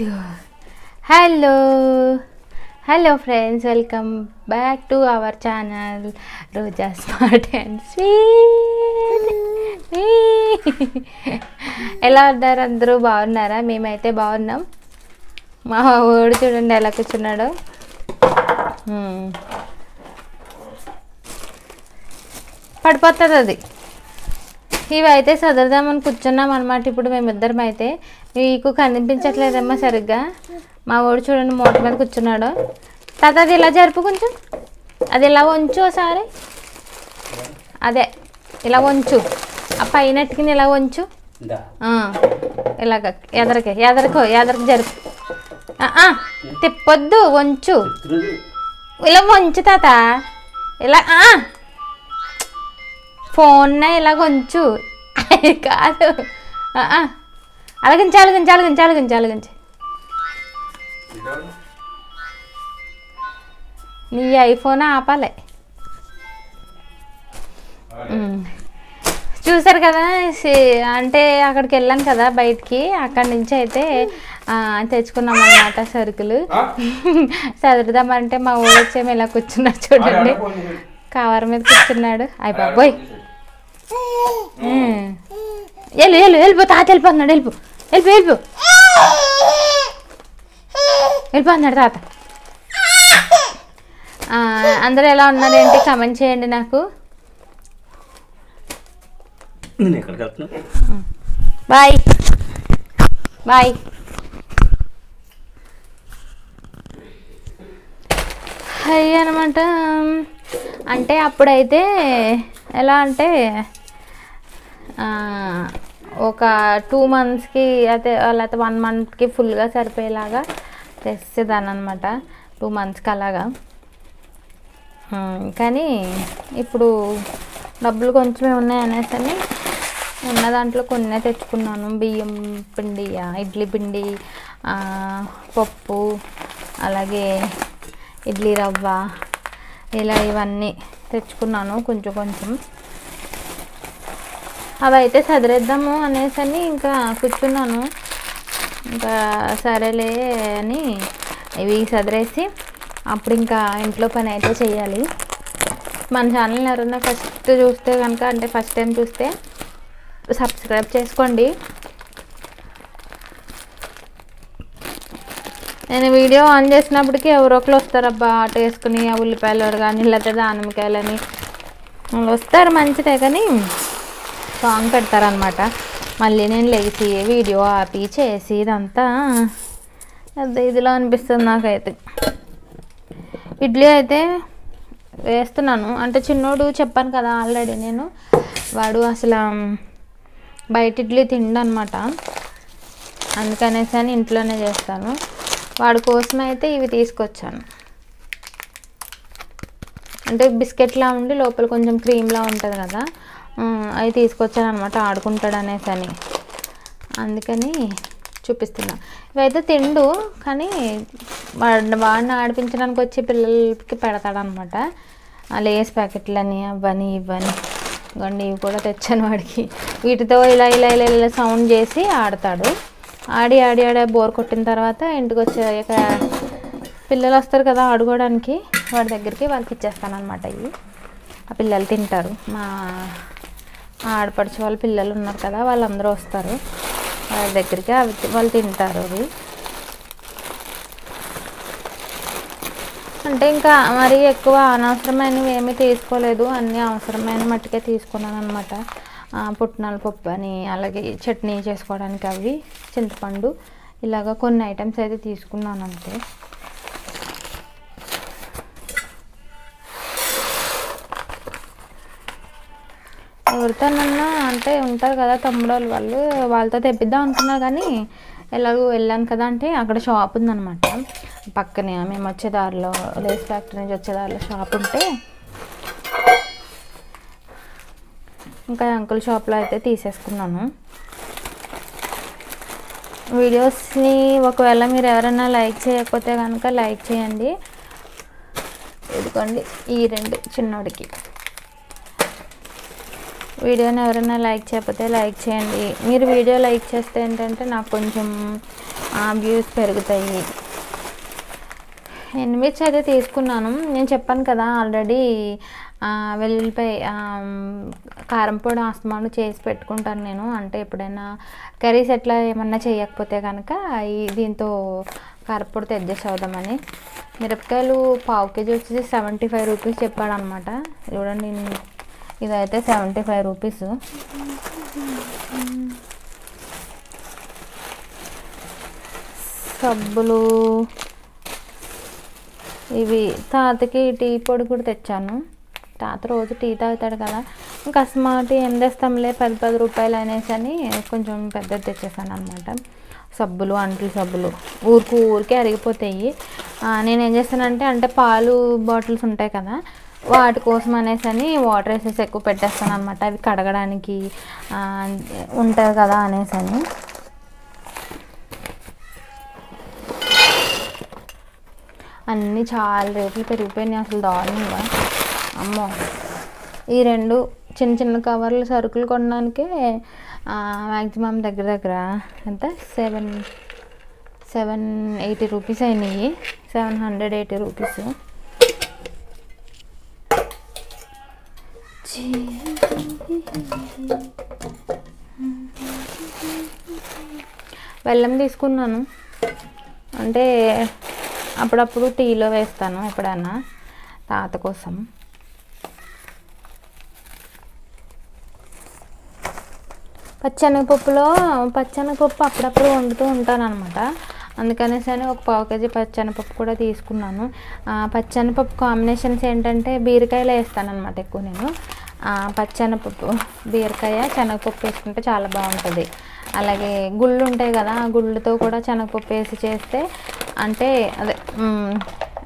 Hello. Hello friends welcome back to our channel Roja smart and sweet. ఎలా ఉన్నారు అందరూ? బాగున్నారా? మేమైతే బాగున్నాం. మా ఊడు చూడండి ఎలా కూర్చున్నాడు. పడిపోతుంది అది. ఇవి అయితే సదరదామని కూర్చున్నాం అనమాట ఇప్పుడు మేమిద్దరం అయితే. మీకు కనిపించట్లేదమ్మా సరిగ్గా. మా వాడు చూడండి మూట మీద కూర్చున్నాడు. తాత అది ఇలా జరుపు కొంచెం. అది ఇలా వంచు ఒకసారి. అదే ఇలా వంచు. ఆ పైన ఎట్టుకుని ఇలా వంచు. ఇలాగ ఎదరికి ఎదరికో ఎదరికి జరుపు. తిప్పొద్దు వంచు. ఇలా వంచు తాత. ఇలా ఆ. ఫోన్ ఇలా కొంచు. కాదు. అలగించి అలగించి అలగించి అలగించి అలగించి. నీ ఐఫోన్ ఆపాలి. చూసారు కదా అంటే అక్కడికి వెళ్ళాను కదా బయటికి. అక్కడి నుంచి అయితే తెచ్చుకున్నాం అన్నమాట సరుకులు. సదురుదామంటే మా ఊరు వచ్చేమో ఇలా కూర్చున్నాడు చూడండి. కవర్ మీద కూర్చున్నాడు. అయ్య బాబోయ్. వెళ్ళు వెళ్ళు వెళ్ళిపో తాత వెళ్ళిపోతున్నాడు వెళ్ళిపో వెళ్ళిపో వెళ్ళిపో. వెళ్ళిపోతున్నాడు తాత. అందరూ ఎలా ఉన్నారు ఏంటి? కమెంట్ చేయండి నాకు. బాయ్. బాయ్. హై అనమాట అంటే అప్పుడైతే ఎలా అంటే ఒక టూ మంత్స్కి అయితే లేకపోతే వన్ మంత్కి ఫుల్గా సరిపోయేలాగా తెచ్చేదాన్ని అనమాట టూ మంత్స్కి అలాగా. కానీ ఇప్పుడు డబ్బులు కొంచెమే ఉన్నాయనేసి అని ఉన్న దాంట్లో కొన్నే తెచ్చుకున్నాను. బియ్యం పిండి ఇడ్లీ పిండి పప్పు అలాగే ఇడ్లీ రవ్వ ఇలా ఇవన్నీ తెచ్చుకున్నాను కొంచెం కొంచెం. అవి అయితే సదిరేద్దాము అనేసి అని ఇంకా కూర్చున్నాను. ఇంకా సరేలే అని ఇవి సదిరేసి అప్పుడు ఇంకా ఇంట్లో పని అయితే చేయాలి. మన ఛానల్ ఎవరన్నా ఫస్ట్ చూస్తే కనుక అంటే ఫస్ట్ టైం చూస్తే సబ్స్క్రైబ్ చేసుకోండి. నేను వీడియో ఆన్ చేసినప్పటికీ ఎవరో ఒకరు వస్తారబ్బా ఆట వేసుకుని ఆ ఉల్లిపాయలు కానీ లేకపోతే దానిమ్మకాయలని. వస్తారు మంచిదే కానీ సాంగ్ పెడతారనమాట మళ్ళీ నేను లేచి వీడియో ఆపి చేసి ఇదంతా పెద్ద ఇదిలో అనిపిస్తుంది నాకైతే. ఇడ్లీ అయితే వేస్తున్నాను. అంటే చిన్నోడు చెప్పాను కదా ఆల్రెడీ నేను. వాడు అసలు బయట ఇడ్లీ తిండనమాట అందుకనేసి అని ఇంట్లోనే చేస్తాను. వాడి కోసం అయితే ఇవి తీసుకొచ్చాను. అంటే బిస్కెట్లా ఉండి లోపల కొంచెం క్రీమ్లా ఉంటుంది కదా అవి తీసుకొచ్చాను అనమాట ఆడుకుంటాడు అనేసి అని అందుకని చూపిస్తున్నా. ఇవైతే తిండు కానీ వాడిని వాడిని ఆడిపించడానికి వచ్చి పిల్లలకి పెడతాడనమాట ఆ లేస్ ప్యాకెట్లని అవని ఇవని. ఇవ్వండి ఇవి కూడా తెచ్చాను వాడికి. వీటితో ఇలా ఇలా ఇలా ఇలా సౌండ్ చేసి ఆడతాడు. ఆడి ఆడి ఆడి బోర్ కొట్టిన తర్వాత ఇంటికి వచ్చాక పిల్లలు వస్తారు కదా ఆడుకోవడానికి వాడి దగ్గరికి వాళ్ళకి ఇచ్చేస్తాను అనమాట ఇవి. ఆ పిల్లలు తింటారు. మా ఆడపడిచే వాళ్ళ పిల్లలు ఉన్నారు కదా వాళ్ళందరూ వస్తారు. వాళ్ళ దగ్గరికి అవి వాళ్ళు తింటారు అవి. అంటే ఇంకా మరి ఎక్కువ అనవసరమైనవి ఏమీ తీసుకోలేదు. అన్నీ అవసరమైన మట్టుకే తీసుకున్నాను అనమాట పుట్నాల పప్పు అని అలాగే చట్నీ చేసుకోవడానికి అవి. చింతపండు ఇలాగ కొన్ని ఐటమ్స్ అయితే తీసుకున్నాను అంతే ఎవరితోనన్నా అంటే ఉంటారు కదా తమ్ముడు వాళ్ళు వాళ్ళు వాళ్ళతో తెప్పిద్దాం అనుకున్నారు కానీ ఎలాగో వెళ్ళాను కదా అంటే అక్కడ షాప్ ఉందన్నమాట. పక్కనే మేము వచ్చే దారిలో లేస్ ఫ్యాక్టరీ నుంచి వచ్చే దారిలో షాప్ ఉంటే ఇంకా అంకుల్ షాప్లో అయితే తీసేసుకున్నాను. వీడియోస్ని ఒకవేళ మీరు ఎవరైనా లైక్ చేయకపోతే కనుక లైక్ చేయండి. ఇదిగోండి ఈ రెండు చిన్నోడికి. వీడియోని ఎవరైనా లైక్ చేయకపోతే లైక్ చేయండి. మీరు వీడియో లైక్ చేస్తే ఏంటంటే నాకు కొంచెం వ్యూస్ పెరుగుతాయి. ఎనిమిది అయితే తీసుకున్నాను. నేను చెప్పాను కదా ఆల్రెడీ వెల్లుల్లిపాయ కారం పొడి ఆస్తమాను చేసి పెట్టుకుంటాను నేను. అంటే ఎప్పుడైనా కర్రీస్ ఎట్లా ఏమన్నా చేయకపోతే కనుక ఈ దీంతో కారపొడి అడ్జస్ట్ అవుదామని మిరపకాయలు పావు కేజీ వచ్చేసి సెవెంటీ ఫైవ్ రూపీస్ చెప్పాడు అనమాట చూడండి నేను- ఇదైతే సెవెంటీ ఫైవ్ రూపీస్ సబ్బులు ఇవి తాతకి టీ పొడి కూడా తెచ్చాను. తాత రోజు టీ తాగుతాడు కదా. ఇంకా అస్మాటి ఏం తెస్తాంలే పది పది రూపాయలు అనేసి అని కొంచెం పెద్దది తెచ్చేసాను అనమాట సబ్బులు అంట్లు సబ్బులు. ఊరికి ఊరికే అరిగిపోతాయి. నేను ఏం చేస్తానంటే అంటే పాలు బాటిల్స్ ఉంటాయి కదా వాటి కోసం అనేసి అని వాటర్ వేసేసి ఎక్కువ పెట్టేస్తాను అనమాట అవి కడగడానికి ఉంటుంది కదా అనేసి అని. అన్నీ చాలా రేట్లు పెరిగిపోయినాయి అసలు దారుణంగా. అమ్మో. ఈ రెండు చిన్న చిన్న కవర్లు సరుకులు కొనడానికే మ్యాక్సిమం దగ్గర దగ్గర ఎంత? సెవెన్ సెవెన్ ఎయిటీ రూపీస్ అయినాయి. సెవెన్ హండ్రెడ్ ఎయిటీ రూపీస్ బెల్లం తీసుకున్నాను. అంటే అప్పుడప్పుడు టీలో వేస్తాను ఎప్పుడన్నా తాత కోసం. పచ్చనగపప్పులో పచ్చనగపప్పు అప్పుడప్పుడు వండుతూ ఉంటాను అనమాట అందుకనేసి అని ఒక పావు కేజీ పచ్చెనపప్పు కూడా తీసుకున్నాను. ఆ, కాంబినేషన్స్ ఏంటంటే బీరకాయలు వేస్తానమాట ఎక్కువ నేను. ఆ, బీరకాయ శనగపప్పు వేసుకుంటే చాలా బాగుంటుంది. అలాగే గుళ్ళు ఉంటాయి కదా ఆ గుళ్ళతో కూడా శనగపప్పు వేసి చేస్తే అంటే అదే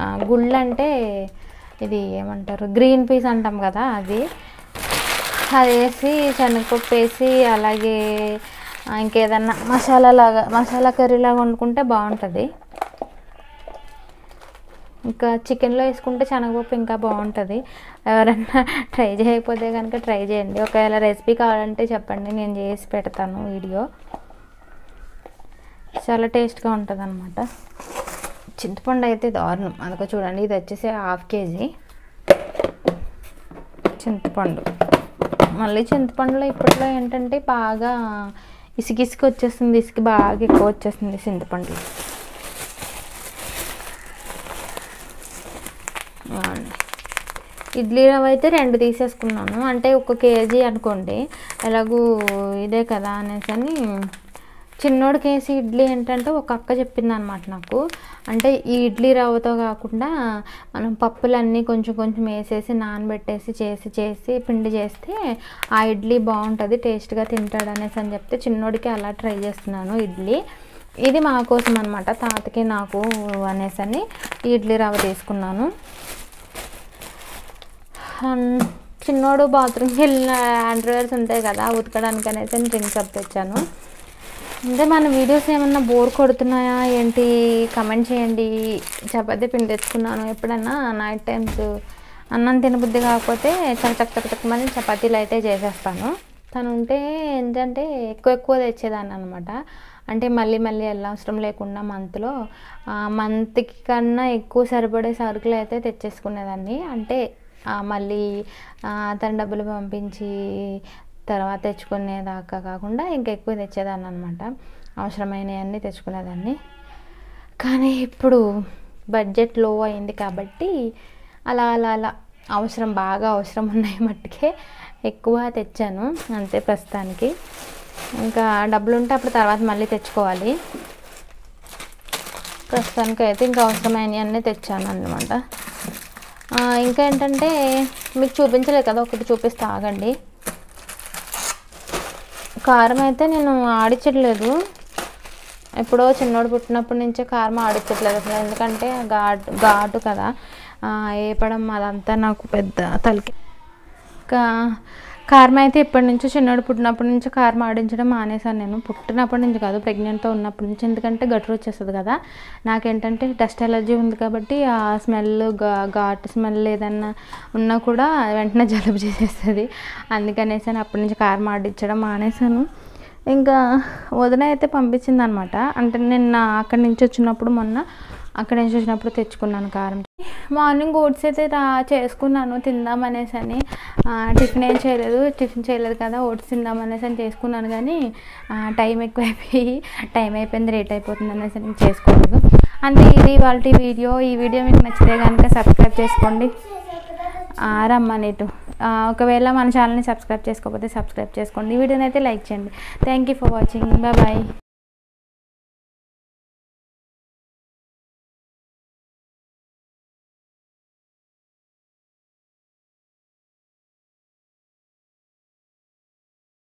గుళ్ళంటే గుళ్ళు అంటే ఇది ఏమంటారు గ్రీన్ పీస్ అంటాం కదా అది. అది వేసి శనగపప్పు వేసి అలాగే ఇంకేదన్నా మసాలా లాగా మసాలా కర్రీ లాగా వండుకుంటే బాగుంటుంది. ఇంకా చికెన్లో వేసుకుంటే శనగపప్పు ఇంకా బాగుంటుంది. ఎవరన్నా ట్రై చేయకపోతే కనుక ట్రై చేయండి. ఒకవేళ రెసిపీ కావాలంటే చెప్పండి నేను చేసి పెడతాను వీడియో. చాలా టేస్ట్గా ఉంటుంది అనమాట చింతపండు అయితే దారుణం. అందుకో చూడండి ఇది వచ్చేసి హాఫ్ కేజీ. చింతపండు. మళ్ళీ చింతపండులో ఇప్పట్లో ఏంటంటే బాగా ఇసుక ఇసుక వచ్చేస్తుంది ఇసుక బాగా ఎక్కువ వచ్చేస్తుంది చింతపండులో. ఇడ్లీ రవ్వ అయితే రెండు తీసేసుకున్నాను. అంటే ఒక కేజీ అనుకోండి. ఎలాగూ ఇదే కదా అనేసి అని చిన్నోడికి వేసి ఇడ్లీ ఏంటంటే ఒక అక్క చెప్పింది అనమాట నాకు. అంటే ఈ ఇడ్లీ రవ్వతో కాకుండా మనం పప్పులన్నీ కొంచెం కొంచెం వేసేసి నానబెట్టేసి చేసి చేసి పిండి చేస్తే ఆ ఇడ్లీ బాగుంటుంది టేస్ట్గా తింటాడు అనేసి అని చెప్తే చిన్నోడికి అలా ట్రై చేస్తున్నాను ఇడ్లీ. ఇది మా కోసం అనమాట తాతకి నాకు అనేసి అని ఇడ్లీ రవ్వ తీసుకున్నాను. చిన్నోడు బాత్రూమ్కి వెళ్ళిన అండర్వేర్స్ ఉంటాయి కదా ఉతకడానికి అనేసి డ్రింక్ కప్ తెచ్చాను. అంటే మన వీడియోస్ ఏమన్నా బోర్ కొడుతున్నాయా? ఏంటి? కమెంట్ చేయండి. చపాతీ పిండి తెచ్చుకున్నాను. ఎప్పుడన్నా నైట్ టైమ్స్ అన్నం తినబుద్ధి కాకపోతే చక్క చక్క చక్క చక్క మని చపాతీలు అయితే చేసేస్తాను. తను ఉంటే ఏంటంటే ఎక్కువ ఎక్కువ తెచ్చేదాన్ని అనమాట అంటే మళ్ళీ మళ్ళీ వెళ్ళవసరం లేకుండా మంత్లో మంత్కి కన్నా ఎక్కువ సరిపడే సరుకులు అయితే తెచ్చేసుకునేదాన్ని. అంటే మళ్ళీ తన డబ్బులు పంపించి తర్వాత తెచ్చుకునేదాకా కాకుండా ఇంకా ఎక్కువ తెచ్చేదాన్ని అనమాట అవసరమైనవన్నీ తెచ్చుకునేదాన్ని. కానీ ఇప్పుడు బడ్జెట్లో అయింది కాబట్టి అలా అలా అలా అవసరం బాగా అవసరం ఉన్నాయి మట్టుకే ఎక్కువ తెచ్చాను అంతే ప్రస్తుతానికి. ఇంకా డబ్బులు ఉంటే అప్పుడు తర్వాత మళ్ళీ తెచ్చుకోవాలి. ప్రస్తుతానికి అయితే ఇంకా అవసరమైనవన్నీ తెచ్చాను అన్నమాట ఇంకా ఏంటంటే మీకు చూపించలేదు కదా ఒకటి చూపిస్తా ఆగండి. కారం అయితే నేను ఆడించట్లేదు ఎప్పుడో చిన్నోడు పుట్టినప్పటి నుంచే కారం ఆడించట్లేదు అసలు. ఎందుకంటే ఘాటు ఘాటు కదా. వేపడం అదంతా నాకు పెద్ద తలకి. కా కారం అయితే ఇప్పటి నుంచో చిన్నోడు పుట్టినప్పటి నుంచి కారం ఆడించడం మానేశాను నేను. పుట్టినప్పటి నుంచి కాదు ప్రెగ్నెంట్తో ఉన్నప్పటి నుంచి. ఎందుకంటే గట్రు వచ్చేస్తుంది కదా. నాకేంటంటే డస్ట్ ఎలర్జీ ఉంది కాబట్టి ఆ స్మెల్ ఘాటు స్మెల్ ఏదన్నా ఉన్నా కూడా వెంటనే జలుబు చేసేస్తుంది. అందుకనేసి నేను అప్పటి నుంచి కారం ఆడించడం మానేశాను. ఇంకా వదిన అయితే పంపించింది అనమాట అంటే నిన్న అక్కడి నుంచి వచ్చినప్పుడు మొన్న అక్కడ నుంచి వచ్చినప్పుడు తెచ్చుకున్నాను కారం. మార్నింగ్ ఓట్స్ అయితే రా చేసుకున్నాను తిందాం అనేసి అని టిఫిన్ ఏం చేయలేదు టిఫిన్ చేయలేదు కదా ఓట్స్ తిందాం అనేసి అని చేసుకున్నాను కానీ టైం ఎక్కువైపోయి టైం అయిపోయింది లేట్ అయిపోతుంది అనేసి నేను చేసుకోలేదు. అంతే ఇది వాళ్ళ వీడియో ఈ వీడియో మీకు నచ్చితే కనుక సబ్స్క్రైబ్ చేసుకోండి. ఆ, రమ్మని ఇటు. ఒకవేళ మన ఛానల్ని సబ్స్క్రైబ్ చేసుకోకపోతే సబ్స్క్రైబ్ చేసుకోండి. ఈ వీడియోని అయితే లైక్ చేయండి. Thank you for watching bye